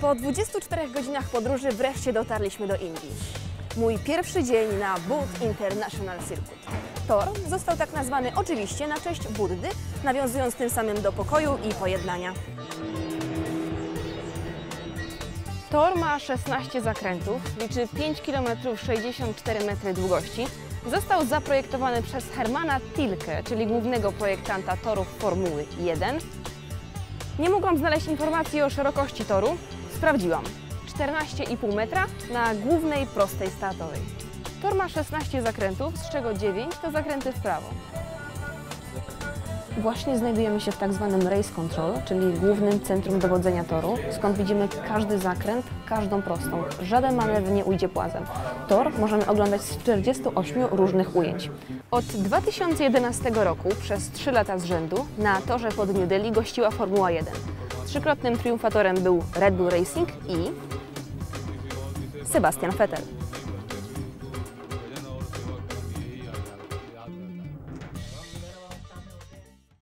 Po 24 godzinach podróży wreszcie dotarliśmy do Indii. Mój pierwszy dzień na Buddh International Circuit. Tor został tak nazwany oczywiście na cześć Buddy, nawiązując tym samym do pokoju i pojednania. Tor ma 16 zakrętów, liczy 5 km 64 metry długości. Został zaprojektowany przez Hermana Tilke, czyli głównego projektanta torów Formuły 1. Nie mogłam znaleźć informacji o szerokości toru. Sprawdziłam. 14,5 metra na głównej prostej startowej. Tor ma 16 zakrętów, z czego 9 to zakręty w prawo. Właśnie znajdujemy się w tak zwanym race control, czyli głównym centrum dowodzenia toru, skąd widzimy każdy zakręt, każdą prostą. Żaden manewr nie ujdzie płazem. Tor możemy oglądać z 48 różnych ujęć. Od 2011 roku przez 3 lata z rzędu na torze pod New Delhi gościła Formuła 1. Trzykrotnym triumfatorem był Red Bull Racing i Sebastian Vettel.